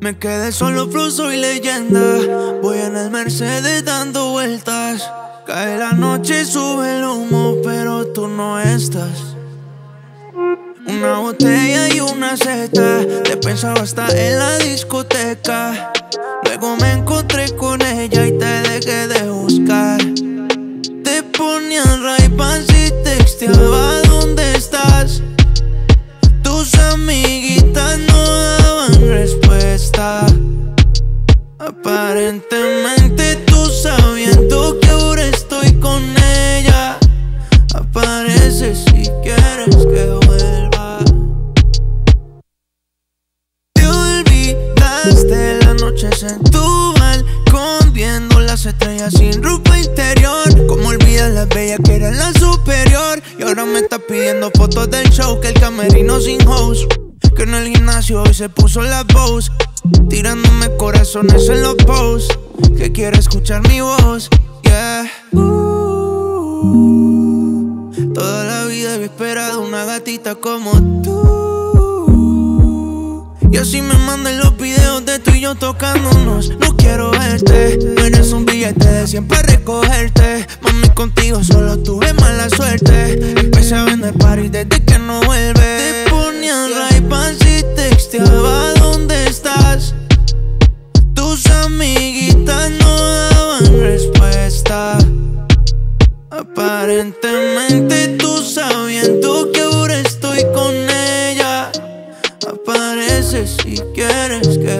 Me quedé solo fluso y leyenda. Voy en el Mercedes dando vueltas. Cae la noche, sube el humo, pero tú no estás. Una botella y una seta. Te pensaba hasta en la discoteca. Luego me Aparentemente tú sabiendo que ahora estoy con ella. Aparece si quieres que vuelva. Te olvidaste la noche en tu balcón viendo las estrellas sin ropa interior. Como olvidas la bella que era la superior. Y ahora me está pidiendo fotos del show que el camerino sin host. Que en el gimnasio hoy se puso la voz. Tirándome corazones en los posts. Que quiere escuchar mi voz. Yeah. Uh, toda la vida he esperado una gatita como tú. Y así me mandan los videos de tú y yo tocándonos. No quiero verte. No eres un billete de siempre recogerte. Mami, contigo solo tuve mala suerte. Empecé a vender party desde que no vuelve. Aparentemente tú sabiendo que ahora estoy con ella. Aparece si quieres que